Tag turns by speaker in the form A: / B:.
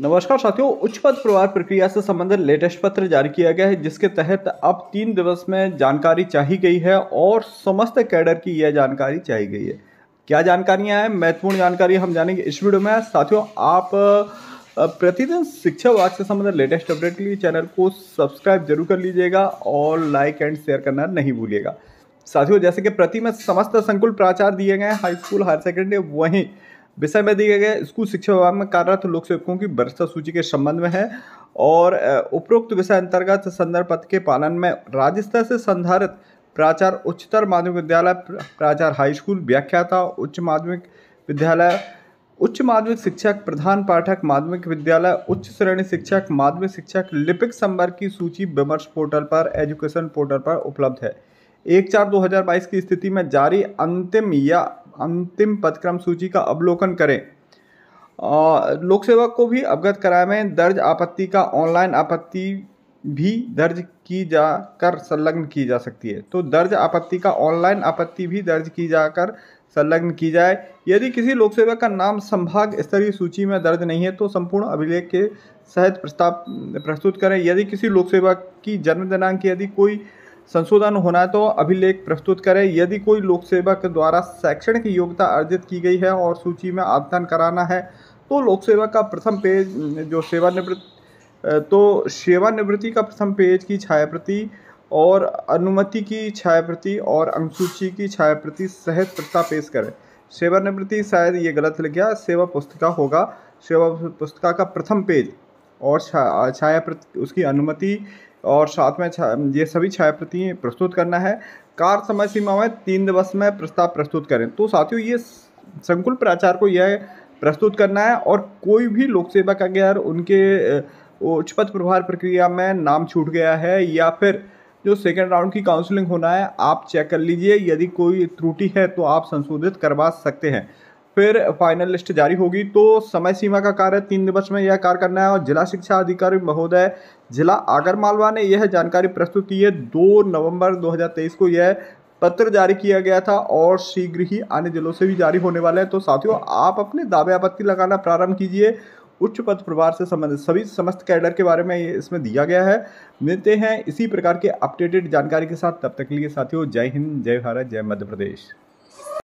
A: नमस्कार साथियों, उच्च पद प्रवाह प्रक्रिया से संबंधित लेटेस्ट पत्र जारी किया गया है, जिसके तहत अब तीन दिवस में जानकारी चाही गई है और समस्त कैडर की यह जानकारी चाहिए गई है। क्या जानकारियाँ हैं? महत्वपूर्ण जानकारी हम जानेंगे इस वीडियो में। साथियों, आप प्रतिदिन शिक्षा विभाग से संबंधित लेटेस्ट अपडेट के लिए चैनल को सब्सक्राइब ज़रूर कर लीजिएगा और लाइक एंड शेयर करना नहीं भूलिएगा। साथियों, जैसे कि प्रति में समस्त संकुल प्राचार दिए गए हाई स्कूल, हायर सेकेंडरी, वहीं विषय में दिए गए स्कूल शिक्षा विभाग में कार्यरत लोक सेवकों की वरिष्ठ सूची के संबंध में है और उपरोक्त विषय अंतर्गत संदर्भ पत्र के पालन में राज्य स्तर से संधारित प्राचार उच्चतर माध्यमिक विद्यालय प्राचार हाई स्कूल, व्याख्याता उच्च माध्यमिक विद्यालय, उच्च माध्यमिक शिक्षक, प्रधान पाठक, माध्यमिक विद्यालय, उच्च श्रेणी शिक्षक, माध्यमिक शिक्षक, लिपिक संवर्ग की सूची विमर्श पोर्टल पर, एजुकेशन पोर्टल पर उपलब्ध है। एक चार दो हज़ार बाईस की स्थिति में जारी अंतिम या अंतिम पदक्रम सूची का अवलोकन करें। लोक सेवक को भी अवगत कराएँ दर्ज आपत्ति का ऑनलाइन आपत्ति भी दर्ज की जाकर संलग्न की जा सकती है। तो दर्ज आपत्ति का ऑनलाइन आपत्ति भी दर्ज की जाकर संलग्न की जाए। यदि किसी लोक सेवक का नाम संभाग स्तरीय सूची में दर्ज नहीं है तो संपूर्ण अभिलेख के सहित प्रस्ताव, प्रस्तुत करें। यदि किसी लोक सेवक की जन्म दिनांक, यदि कोई संशोधन होना है तो अभिलेख प्रस्तुत करें। यदि कोई लोक सेवक द्वारा शैक्षणिक योग्यता अर्जित की गई है और सूची में आवेदन कराना है तो लोक सेवक का प्रथम पेज, जो सेवानिवृत्त तो सेवानिवृत्ति का प्रथम पेज की छायाप्रति और अनुमति की छायाप्रति और अनुसूची की छायाप्रति सहित प्रस्ताव पेश करें। सेवानिवृत्ति शायद ये गलत लग गया, सेवा पुस्तिका होगा। सेवा पुस्तिका का प्रथम पेज और छायाप्रति, उसकी अनुमति और साथ में ये सभी छाया छायाप्रति प्रस्तुत करना है। कार समय सीमा में तीन दिवस में प्रस्ताव प्रस्तुत करें। तो साथियों, ये संकुल प्राचार को यह प्रस्तुत करना है और कोई भी लोक सेवक अगर उनके उच्च पद प्रभार प्रक्रिया में नाम छूट गया है या फिर जो सेकेंड राउंड की काउंसलिंग होना है, आप चेक कर लीजिए। यदि कोई त्रुटि है तो आप संशोधित करवा सकते हैं। फिर फाइनल लिस्ट जारी होगी। तो समय सीमा का कार्य तीन दिवस में यह कार्य करना है और जिला शिक्षा अधिकारी महोदय, जिला आगर मालवा ने यह जानकारी प्रस्तुत की है। दो नवंबर 2023 को यह पत्र जारी किया गया था और शीघ्र ही अन्य जिलों से भी जारी होने वाला है। तो साथियों, आप अपने दावे आपत्ति लगाना प्रारंभ कीजिए। उच्च पद प्रभार से संबंधित सभी समस्त कैडर के बारे में इसमें दिया गया है। मिलते हैं इसी प्रकार के अपडेटेड जानकारी के साथ। तब तक के लिए साथियों, जय हिंद, जय भारत, जय मध्य प्रदेश।